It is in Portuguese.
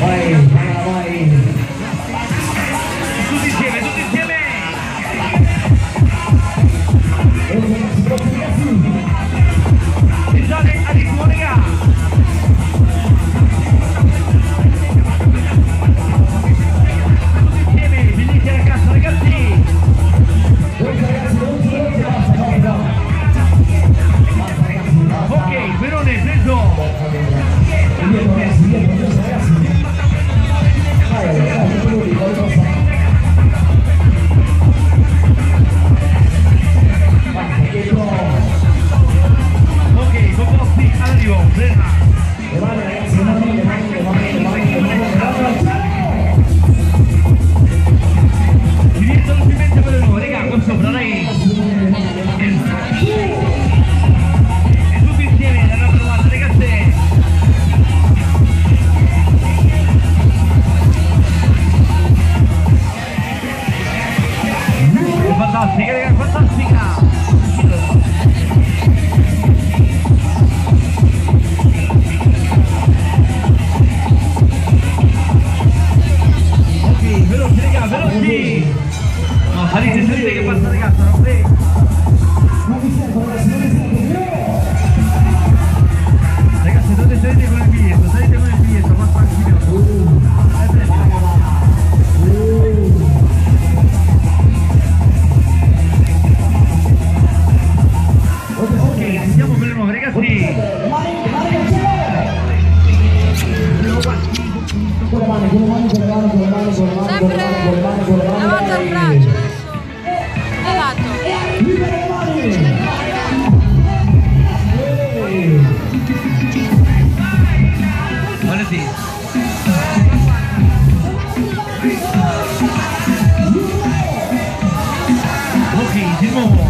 Baik, baik. Deus é assim. Andiamo, assim. Sempre levanta o braço. adesso. Elevato. Libera le mani! Ok, de novo.